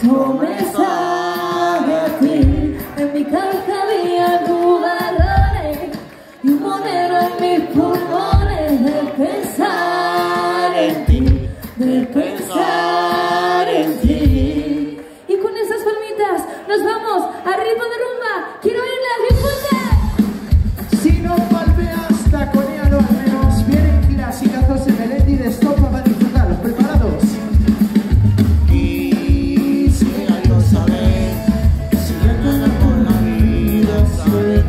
Comenzaba ti, en mi cabeza había nubarrones y un monero en mis pulmones de pensar en ti, de pensar en ti. Y con esas palmitas nos vamos arriba de rumbo.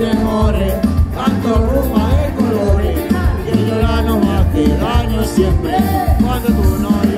temores, canto rumba de colores, que llorar no hace daño siempre cuando tú no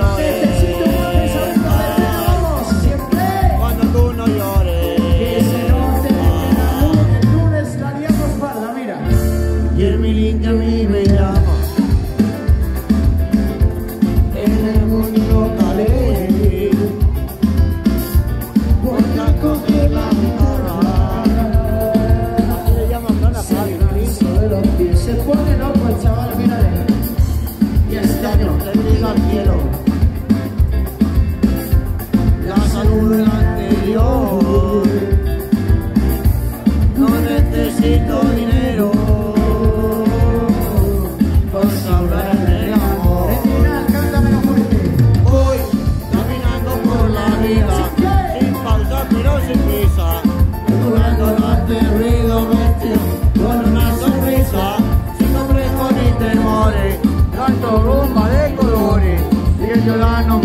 Delano